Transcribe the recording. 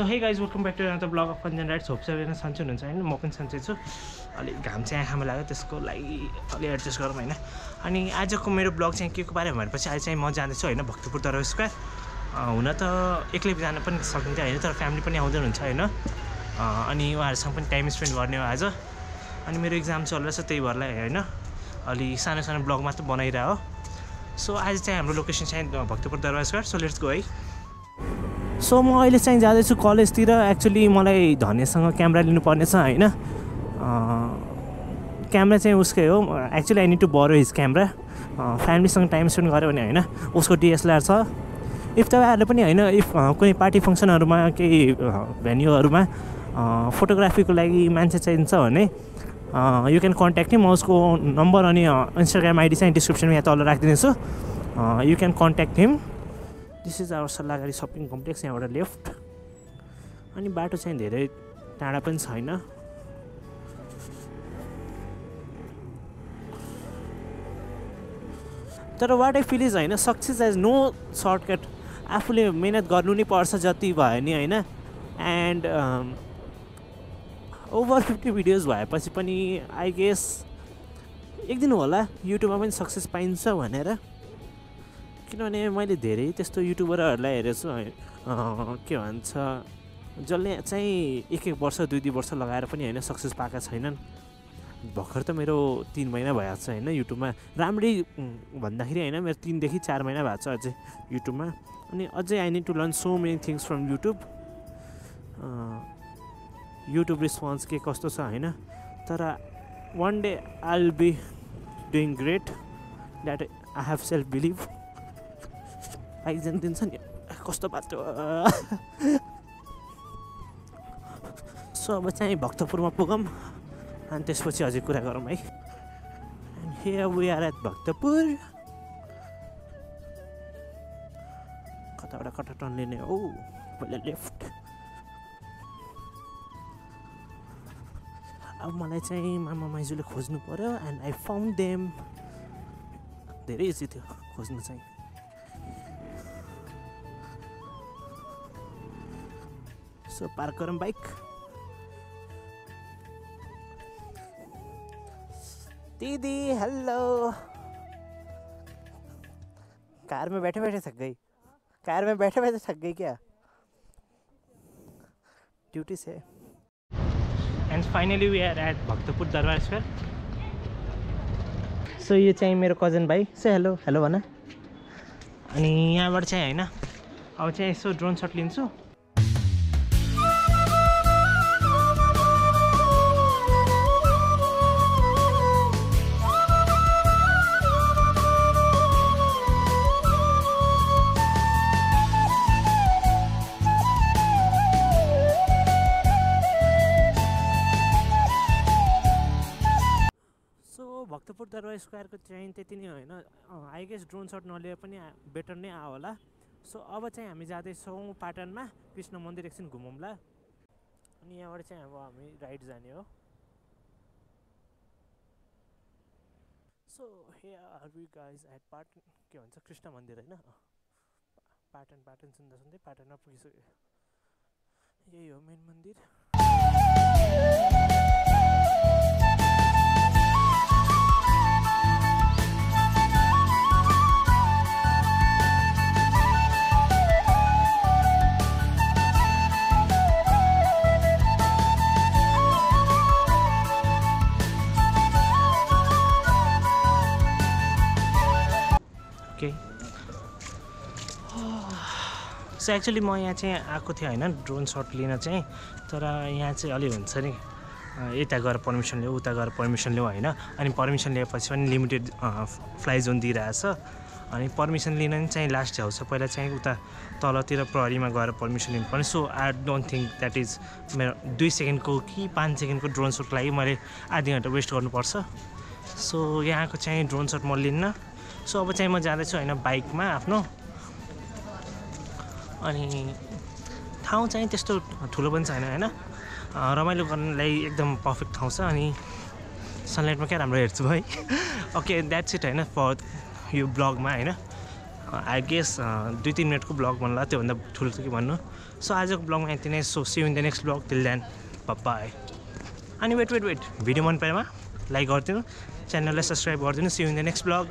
So hey guys welcome back to the blog of Kanjan writes hope सबैजना सन्चै हुनुहुन्छ होइन? म पनि सन्चै छु। अलिक घाम चाहिँ आँखामा लाग्यो त्यसको लागि अलि एडजस्ट गरौँ होइन? अनि आजको मेरो ब्लग चाहिँ के को बारेमा भनेपछि आज चाहिँ म जाँदैछु होइन? भक्तपुर दरबार स्क्वायर हुन त एक्लै जान पनि सकिन्थ्यो होइन? तर फ्यामिली पनि आउँदै हुनुहुन्छ होइन? अनि उहाँहरूसँग पनि टाइम स्पेन्ड गर्ने हो आज। अनि मेरो इक्जाम चलिरहेछ त्यही भरलाई होइन? अलि सानो सानो ब्लग मात्र बनाइरह हो। सो आज चाहिँ हाम्रो लोकेसन चाहिँ Bhaktapur Durbar square so let's go है। सो म अहिले चाहिँ जाँदैछु कलेजतिर। एक्चुली मलाई धनेसँग क्यामेरा लिनुपर्नेछ होइन? क्यामेरा चाहिँ उसकै हो। Actually I need to borrow his camera फ्यामिलीसँग टाइम स्पेन्ड गऱ्यो भने होइन? उसको डिएसएलआर छ। इफ तपाईँहरूले पनि होइन इफ कुनै पार्टी फङ्सनहरूमा केही भेन्यूहरूमा फोटोग्राफीको लागि मान्छे चाहिन्छ भने यु क्यान कन्ट्याक्ट म उसको नम्बर अनि इन्स्टाग्राम आइडी चाहिँ डिस्क्रिप्सनमा यहाँ तल राखिदिनेछु। You can contact him this is our Sallaghari shopping complex यहाँबाट लेफ्ट अनि बाटो चाहिँ धेरै टाढा पनि छैन। तर वाट आई फिल इज होइन सक्सेस एज नो सर्टकट आफूले मिहिनेत गर्नु नै पर्छ जति भयो नि होइन। एन्ड ओभर फिफ्टी भिडियोज भएपछि पनि आई गेस एक दिन होला युट्युबमा पनि सक्सेस पाइन्छ भनेर। किनभने मैले धेरै त्यस्तो युट्युबरहरूलाई हेरेको छु के भन्छ जसले चाहिँ एक एक वर्ष दुई दुई वर्ष लगाएर पनि होइन सक्सेस पाएका छैनन्। भर्खर त मेरो तिन महिना भएको छ होइन युट्युबमा। राम्ररी भन्दाखेरि होइन मेरो तिनदेखि चार महिना भएको छ अझै युट्युबमा। अनि अझै I need to learn so many things from YouTube YouTube response के कस्तो छ होइन? तर one day I will be doing great that I have self believe eigen दिन्छ नि कस्तो बाटो सो अब चाहिँ भक्तपुरमा पुगौँ अनि त्यसपछि अझै कुरा गरौँ है here we are at Bhaktapur कताबाट कता टर्न लिने हो पहिला लेफ्ट अब मलाई चाहिँ मामा माइजूले खोज्नु पऱ्यो एन्ड आई फाउन्ड देम धेरै इजी थियो खोज्नु चाहिँ सो पार्क गरौँ बाइक दीदी हेलो कार में बैठे बैठे थक गई। कार में बैठे बैठे थक गई क्या? Duty say. And finally we are at Bhaktapur Durbar square so यो चाहिँ मेरो कज़न भाइ से हेलो हेलो भन अनि यहाँबाट चाहिँ होइन। अब चाहिँ यसो ड्रोन सट लिन्छु। भक्तपुर दरबार स्क्वायरको चाहिँ त्यति नै होइन। आई गेस ड्रोन सट नलिए पनि बेटर नै आयो होला। सो अब चाहिँ हामी जाँदैछौँ पाटनमा कृष्ण मन्दिर एकछिन घुमौँला। अनि यहाँबाट चाहिँ अब हामी राइड जाने हो। So hey are we guys at Patan के भन्छ कृष्ण मन्दिर होइन? पाटन पाटन सुन्दा सुन्दै पाटनमा पुगिसक्यो यही हो मेन मन्दिर। ओके। सो एक्चुली म यहाँ चाहिँ आएको थिएँ होइन ड्रोन सट लिन चाहिँ। तर यहाँ चाहिँ अलि हुन्छ नि। यता गएर पर्मिसन लियो उता गएर पर्मिसन लियो होइन। अनि पर्मिसन लिएपछि पनि लिमिटेड फ्लाइ जोन दिइरहेछ। अनि पर्मिसन लिन नि चाहिँ लास्ट छेउ छ पहिला चाहिँ उता तलतिर प्रहरीमा गएर पर्मिसन लिनुपर्ने so I don't think that is मेरो दुई सेकेन्डको कि पाँच सेकेन्डको ड्रोन सटको लागि मैले आधी घन्टा वेस्ट गर्नुपर्छ। सो यहाँको चाहिँ ड्रोन सट म लिन्न। सो अब चाहिँ म जाँदैछु होइन बाइकमा आफ्नो। अनि ठाउँ चाहिँ त्यस्तो ठुलो पनि छैन होइन। रमाइलो गर्नलाई एकदम पर्फेक्ट ठाउँ छ अनि सनलाइटमा क्या राम्रो हेर्छु है। ओके द्याट्स इट होइन फर यो ब्लगमा होइन। आई गेस दुई तिन मिनटको ब्लग भन्ला त्योभन्दा ठुलो त के भन्नु। सो आजको ब्लगमा यति नै। So in the next vlog till then पप्पा अनि वेट वेट वेट भिडियो मन परेमा लाइक गरिदिनु। च्यानललाई सब्सक्राइब गरिदिनु। In the next blog